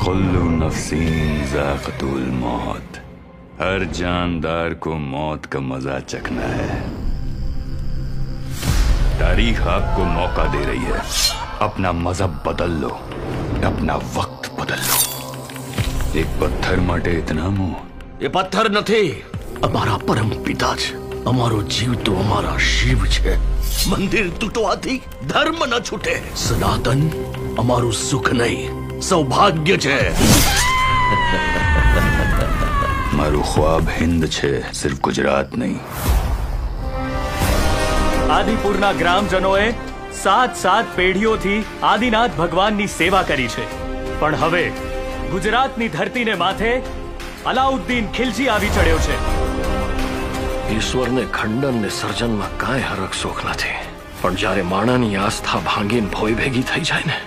कुल्लू नफसीन जाकतुल मौत हर जानदार को मौत का मजा चखना है तारीख आपको मौका दे रही है अपना मजहब बदल लो अपना वक्त बदल लो એક પથ્થર માટે ઇતના મું એ પથ્થર નથી અમારા પરમ પિતા છે અમારો જીવ તો અમારા શિવ છે મંદિર તૂટવાથી ધર્મ ન છૂટે સનાતન અમારું સુખ નહીં સૌભાગ્ય છે. મારું ખ્વાબ હિન્દ છે સિર્ફ ગુજરાત નહીં. આદિપુરના ગ્રામજનોએ સાત સાત પેઢીઓથી આદિનાથ ભગવાનની સેવા કરી છે. પણ હવે ગુજરાતની ધરતીને માથે અલાઉદ્દીન ખિલજી આવી ચડ્યો છે. ઈશ્વરને ખંડન ને સર્જનમાં કાંઈ હરખ શોખ નથી. પણ જ્યારે માણાની આસ્થા ભાંગીને ભોય ભેગી થઈ જાય ને